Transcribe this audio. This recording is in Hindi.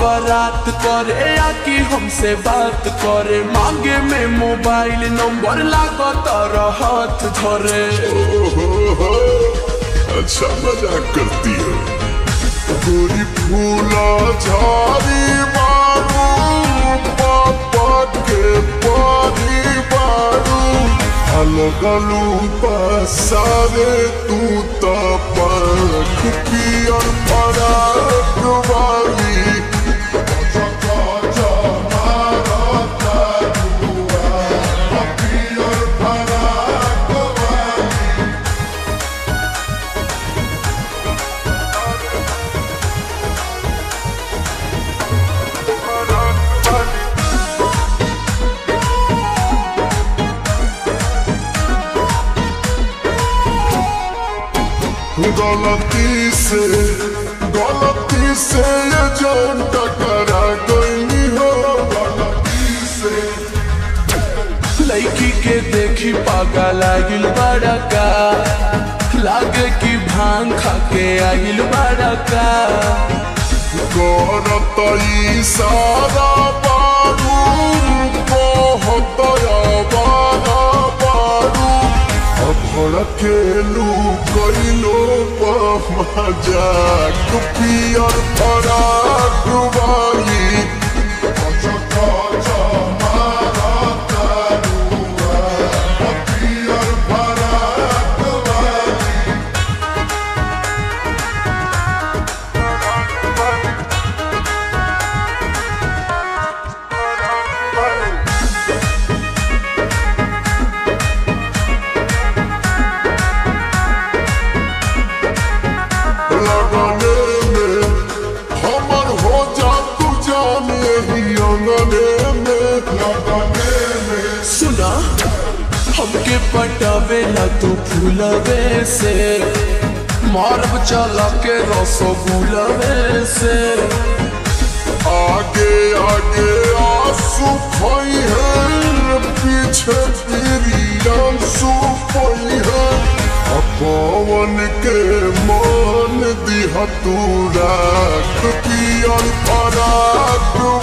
बारात करे या कि हमसे बात करे। मांगे में मोबाइल नंबर लागो तारा हाथ धरे। अच्छा मज़ाक करती हो। गोरी फूला झाड़ी मारू, पापा के पानी मारू। अलगलू पसारे तू तो पंख पियर फराक गलती से गलती से ये जान टकरा गई हो गलती से लड़की के देखी पागल आगिल बड़ा का लागे कि भाँग खा आगिल बड़ा का करत इशारा बारू बहुत आवारा बारू भड़केलू कैलो मज़ाक पियर फराक वाली हमके पटावे ला तू फूलवे से। मारब चला के रसो रसगुलवे से। आगे आगे, आँसू खोई है, पीछे तेरी आँसू खोई है। पवन के मान दिया तू राख, पियर फराक वाली